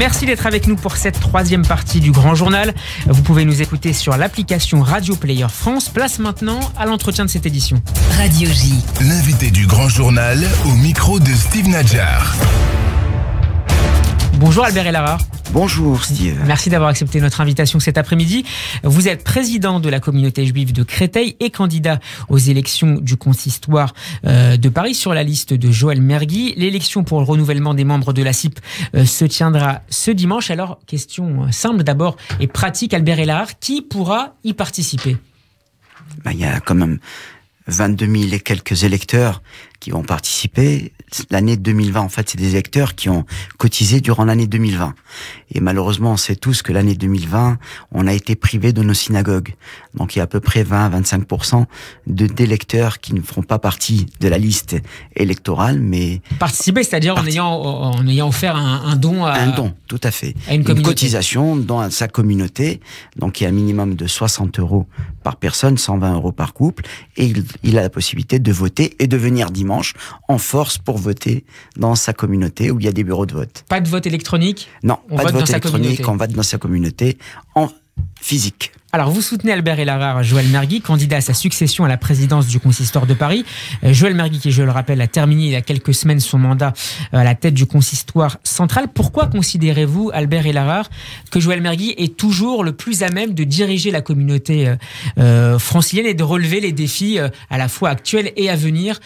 Merci d'être avec nous pour cette troisième partie du Grand Journal. Vous pouvez nous écouter sur l'application Radio Player France. Place maintenant à l'entretien de cette édition. Radio J. L'invité du Grand Journal au micro de Steve Nadjar. Bonjour Albert Elara. Bonjour Steve. Merci d'avoir accepté notre invitation cet après-midi. Vous êtes président de la communauté juive de Créteil et candidat aux élections du consistoire euh, de Paris sur la liste de Joël Mergui. L'élection pour le renouvellement des membres de la CIP euh, se tiendra ce dimanche. Alors, question simple d'abord et pratique, Albert Elara, qui pourra y participer? Ben, Il y a quand même 22 000 et quelques électeurs qui vont participer. L'année 2020, en fait, c'est des électeurs qui ont cotisé durant l'année 2020. Et malheureusement, on sait tous que l'année 2020, on a été privé de nos synagogues. Donc, il y a à peu près 20 à 25 de d'électeurs qui ne feront pas partie de la liste électorale, mais participer, c'est-à-dire en ayant en ayant offert un, don à un don, tout à fait, à une, cotisation dans sa communauté. Donc, il y a un minimum de 60 euros par personne, 120 euros par couple, et il, il a la possibilité de voter et de venir dimanche en force pour voter dans sa communauté où il y a des bureaux de vote. Pas de vote électronique? Non, pas de vote électronique, on vote dans sa communauté en physique. Alors, vous soutenez Albert Elarard, Joël Mergui, candidat à sa succession à la présidence du consistoire de Paris. Euh, Joël Mergui, qui, je le rappelle, a terminé il y a quelques semaines son mandat euh, à la tête du consistoire central. Pourquoi considérez-vous, Albert Elarard, que Joël Mergui est toujours le plus à même de diriger la communauté euh, francilienne et de relever les défis à la fois actuels et à venir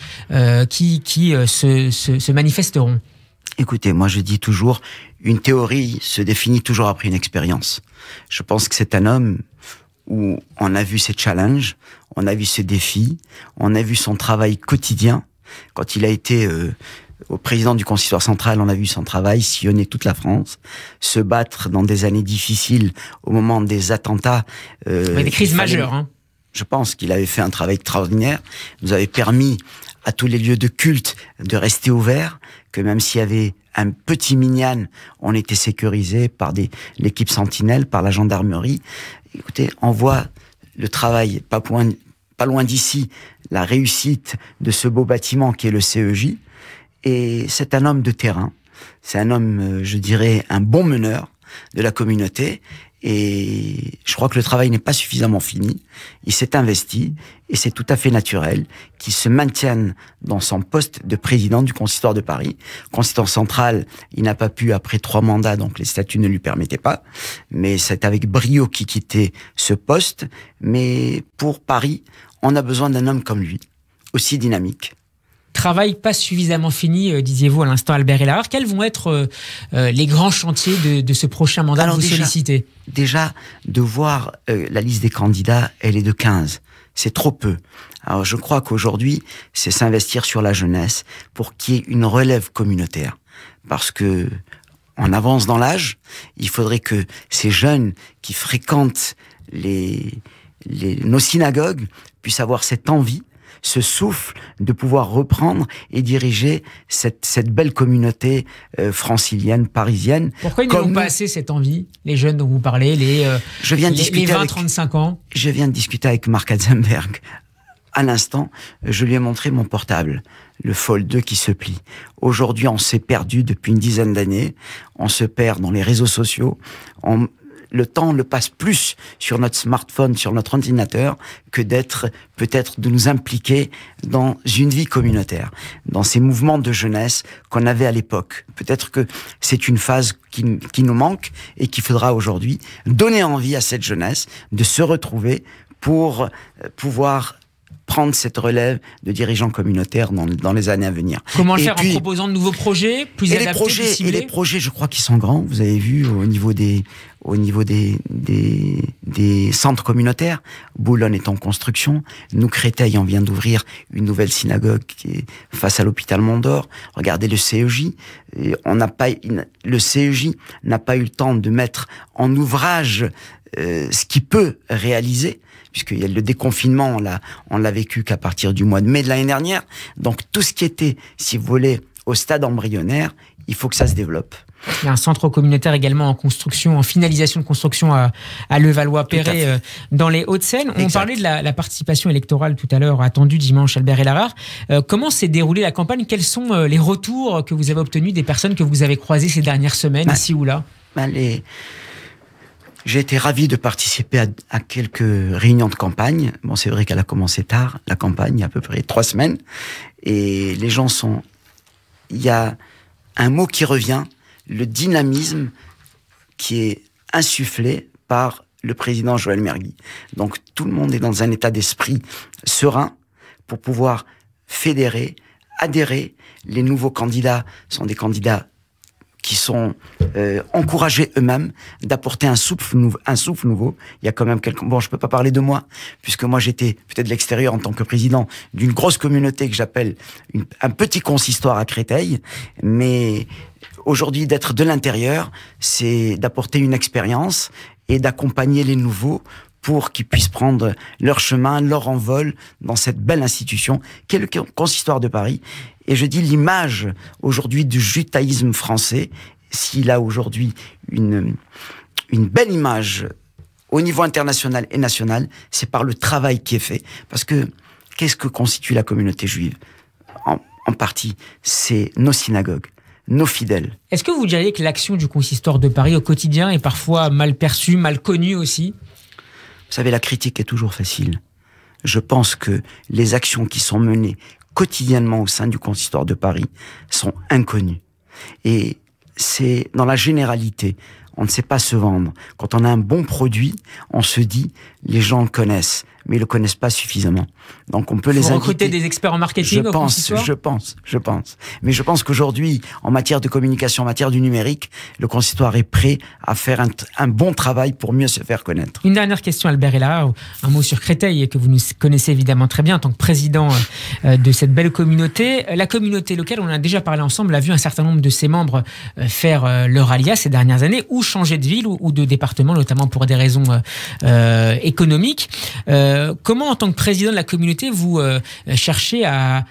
qui, qui se, se manifesteront? Écoutez, moi je dis toujours, une théorie se définit toujours après une expérience. Je pense que c'est un homme où on a vu ses challenges, on a vu ses défis, on a vu son travail quotidien. Quand il a été euh, au président du consistoire central, on a vu son travail sillonner toute la France, se battre dans des années difficiles au moment des attentats. Euh, des crises majeures. Hein. Je pense qu'il avait fait un travail extraordinaire. nous avait permis à tous les lieux de culte de rester ouverts, que même s'il y avait un petit minyan, on était sécurisé par l'équipe sentinelle, par la gendarmerie. Écoutez, on voit le travail, pas, pas loin d'ici, la réussite de ce beau bâtiment qui est le CEJ. Et c'est un homme de terrain. C'est un homme, euh, je dirais, un bon meneur de la communauté. Et je crois que le travail n'est pas suffisamment fini. Il s'est investi et c'est tout à fait naturel qu'il se maintienne dans son poste de président du consistoire de Paris. Consistoire central, il n'a pas pu après trois mandats, donc les statuts ne lui permettaient pas. Mais c'est avec brio qu'il quittait ce poste. Mais pour Paris, on a besoin d'un homme comme lui, aussi dynamique, Travail pas suffisamment fini, euh, disiez-vous à l'instant, Albert Hélard. Quels vont être euh, euh, les grands chantiers de, ce prochain mandat Alors que vous déjà, sollicitez? Déjà, de voir la liste des candidats, elle est de 15. C'est trop peu. Alors je crois qu'aujourd'hui, c'est s'investir sur la jeunesse pour qu'il y ait une relève communautaire. Parce que on avance dans l'âge, il faudrait que ces jeunes qui fréquentent les, les, nos synagogues puissent avoir cette envie ce souffle de pouvoir reprendre et diriger cette, cette belle communauté euh, francilienne, parisienne. Pourquoi ils n'ont pas assez cette envie, les jeunes dont vous parlez, les, euh, je viens de discuter 20-35 ans Je viens de discuter avec Mark Heisenberg. À l'instant, je lui ai montré mon portable, le Fold 2 qui se plie. Aujourd'hui, on s'est perdu depuis une dizaine d'années. On se perd dans les réseaux sociaux. On, le temps le passe plus sur notre smartphone, sur notre ordinateur, que d'être peut-être de nous impliquer dans une vie communautaire, dans ces mouvements de jeunesse qu'on avait à l'époque. Peut-être que c'est une phase qui, qui nous manque et qu'il faudra aujourd'hui donner envie à cette jeunesse de se retrouver pour euh, pouvoir prendre cette relève de dirigeants communautaires dans, dans les années à venir. Comment le faire en proposant de nouveaux projets plus et les projets et les projets, je crois qu'ils sont grands. Vous avez vu au niveau des au niveau des, des, des centres communautaires. Boulogne est en construction. Nous, Créteil, on vient d'ouvrir une nouvelle synagogue qui est face à l'hôpital Mondor. Regardez le CEJ. on n'a pas, le CEJ n'a pas eu le temps de mettre en ouvrage euh, ce qu'il peut réaliser puisqu'il y a le déconfinement, on l'a, on l'a vécu qu'à partir du mois de mai de l'année dernière. Donc tout ce qui était, si vous voulez, au stade embryonnaire, il faut que ça se développe. Il y a un centre communautaire également en construction, en finalisation de construction à, à Levallois-Perret, euh, dans les Hauts-de-Seine. On parlait de la, participation électorale tout à l'heure, attendue dimanche, Albert et Euh, comment s'est déroulée la campagne? Quels sont les retours que vous avez obtenus des personnes que vous avez croisées ces dernières semaines, bah, ici ou là? ben, les... J'ai été ravi de participer à, quelques réunions de campagne. Bon, c'est vrai qu'elle a commencé tard, la campagne, il y a à peu près trois semaines. Et les gens sont... Il y a un mot qui revient, le dynamisme qui est insufflé par le président Joël Mergui. Donc tout le monde est dans un état d'esprit serein pour pouvoir fédérer, adhérer. Les nouveaux candidats sont des candidats qui sont euh, encouragés eux-mêmes d'apporter un souffle, un souffle nouveau. Il y a quand même quelques... Bon, je peux pas parler de moi, puisque moi j'étais peut-être de l'extérieur en tant que président d'une grosse communauté que j'appelle un petit consistoire à Créteil, mais aujourd'hui d'être de l'intérieur, c'est d'apporter une expérience et d'accompagner les nouveaux pour qu'ils puissent prendre leur chemin, leur envol dans cette belle institution qu'est le consistoire de Paris. Et je dis l'image aujourd'hui du judaïsme français, s'il a aujourd'hui une, une belle image au niveau international et national, c'est par le travail qui est fait. Parce que qu'est-ce que constitue la communauté juive? En, partie, c'est nos synagogues nos fidèles. Est-ce que vous diriez que l'action du consistoire de Paris au quotidien est parfois mal perçue, mal connue aussi? Savez, la critique est toujours facile. Je pense que les actions qui sont menées quotidiennement au sein du consistoire de Paris sont inconnues. Et c'est dans la généralité, on ne sait pas se vendre. Quand on a un bon produit, on se dit, les gens le connaissent mais ils le connaissent pas suffisamment. Donc on peut les recruter des experts en marketing. Je pense, je pense, je pense. Mais je pense qu'aujourd'hui, en matière de communication, en matière du numérique, le consistoire est prêt à faire un, bon travail pour mieux se faire connaître. Une dernière question, Albert Ella, un mot sur Créteil que vous nous connaissez évidemment très bien en tant que président euh, de cette belle communauté. La communauté locale, on a déjà parlé ensemble, a vu un certain nombre de ses membres euh, faire euh, leur alias ces dernières années ou changer de ville ou de département, notamment pour des raisons économiques. Euh, comment, en tant que président de la communauté, vous euh, cherchez à,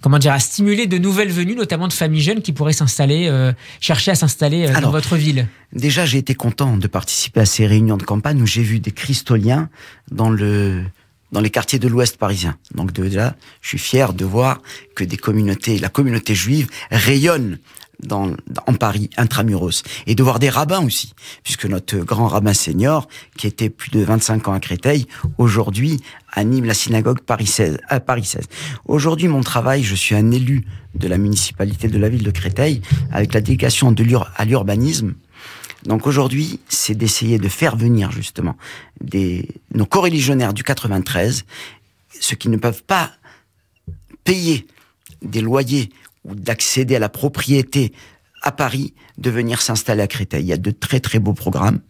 comment dire, à stimuler de nouvelles venues, notamment de familles jeunes qui pourraient s'installer, euh, chercher à s'installer dans votre ville? Déjà, j'ai été content de participer à ces réunions de campagne où j'ai vu des cristoliens dans le dans les quartiers de l'Ouest parisien. Donc déjà, je suis fier de voir que des communautés, la communauté juive rayonne dans, en Paris, intramuros, et de voir des rabbins aussi, puisque notre grand rabbin senior, qui était plus de 25 ans à Créteil, aujourd'hui anime la synagogue Paris 16. À Paris 16. Aujourd'hui, mon travail, je suis un élu de la municipalité de la ville de Créteil, avec la délégation de à l'urbanisme. Donc aujourd'hui, c'est d'essayer de faire venir justement des, nos coreligionnaires du 93, ceux qui ne peuvent pas payer des loyers ou d'accéder à la propriété à Paris, de venir s'installer à Créteil. Il y a de très très beaux programmes.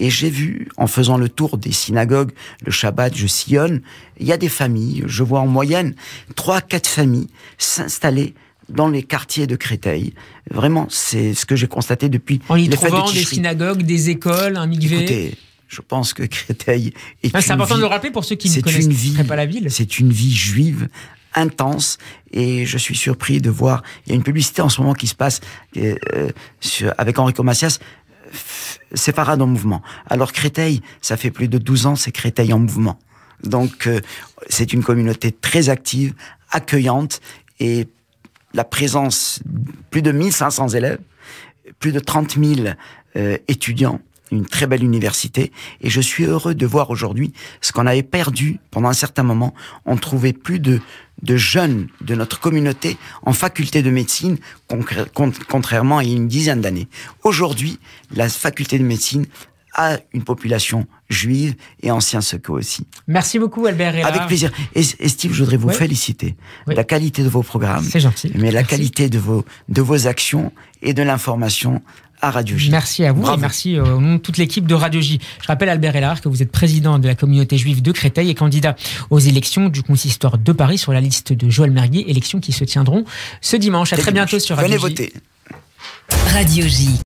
Et j'ai vu, en faisant le tour des synagogues, le Shabbat, je sillonne, il y a des familles, je vois en moyenne trois, quatre familles s'installer dans les quartiers de Créteil. Vraiment, c'est ce que j'ai constaté depuis en y trouvant des synagogues, des écoles, un mikvé. Écoutez, je pense que Créteil est ah, C'est important de le rappeler pour ceux qui ne connaissent pas la ville. C'est une vie juive intense et je suis surpris de voir il y a une publicité en ce moment qui se passe euh, sur, avec Enrico Macias séparade en mouvement alors Créteil ça fait plus de 12 ans c'est Créteil en mouvement donc euh, c'est une communauté très active accueillante et la présence plus de 1500 élèves plus de 30 000 euh, étudiants une très belle université, et je suis heureux de voir aujourd'hui ce qu'on avait perdu pendant un certain moment. On trouvait plus de, de jeunes de notre communauté en faculté de médecine, contrairement à une dizaine d'années. Aujourd'hui, la faculté de médecine a une population juive et ancien secours aussi. Merci beaucoup Albert. Avec plaisir. Et, Steve, je voudrais vous féliciter. La qualité de vos programmes. C'est gentil. Mais la qualité de vos, de vos actions et de l'information à Radio J. Merci à vous et merci au nom de toute l'équipe de Radio J. Je rappelle Albert Hellard que vous êtes président de la communauté juive de Créteil et candidat aux élections du consistoire de Paris sur la liste de Joël Merguier, élections qui se tiendront ce dimanche. À très bientôt sur Radio Venez voter. Radio J.